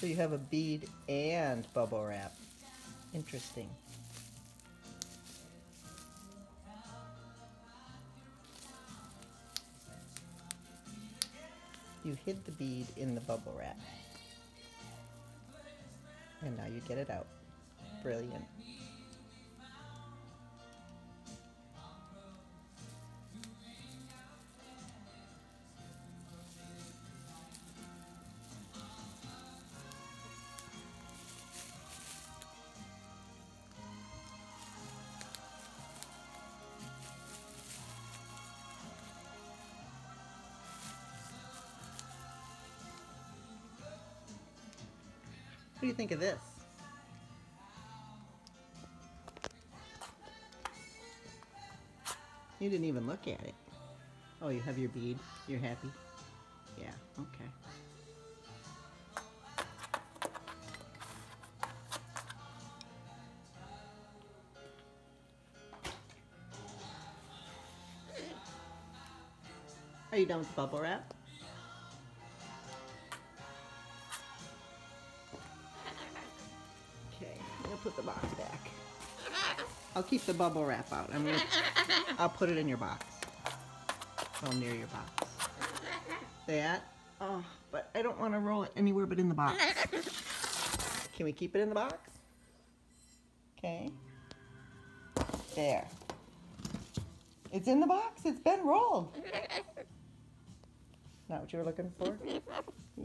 So you have a bead and bubble wrap. Interesting. You hid the bead in the bubble wrap. And now you get it out. Brilliant. What do you think of this? You didn't even look at it. Oh, you have your bead. You're happy? Yeah, okay. Are you done with the bubble wrap? Put the box back. I'll keep the bubble wrap out. I'm gonna, I'll put it in your box. Well, near your box. That. Oh, but I don't want to roll it anywhere but in the box. Can we keep it in the box? Okay. There. It's in the box. It's been rolled. Not what you were looking for? Yeah.